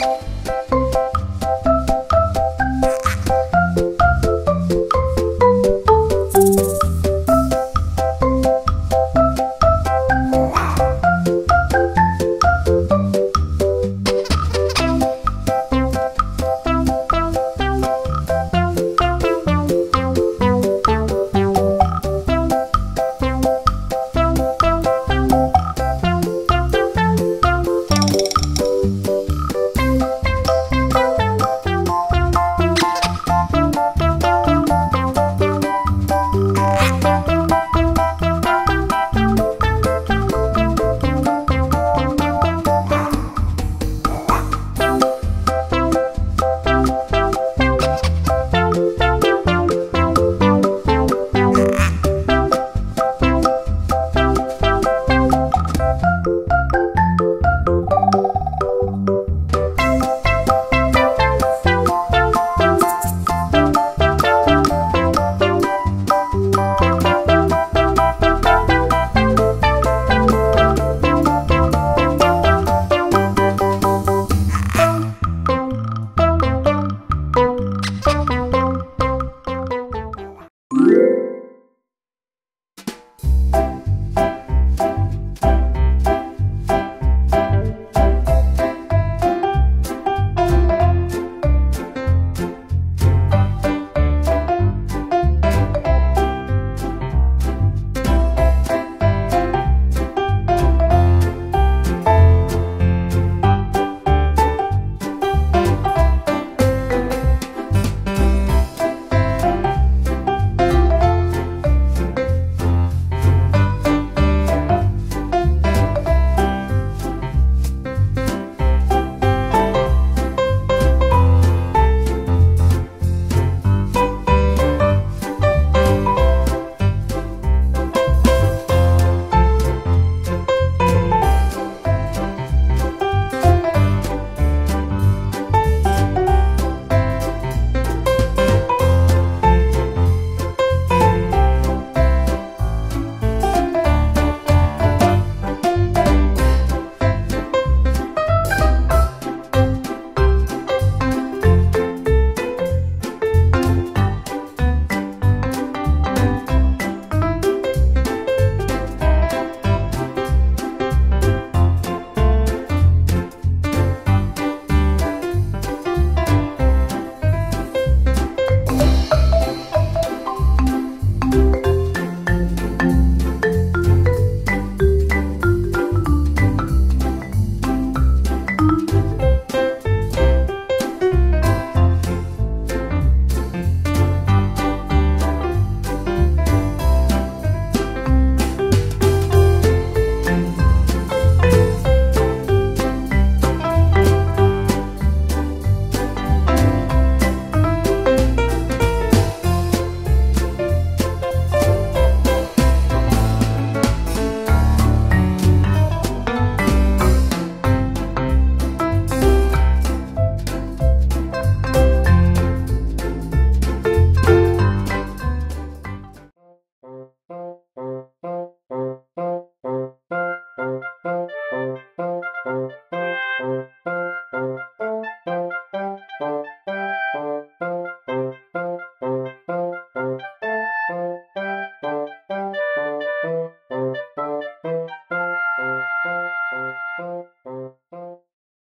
Bye.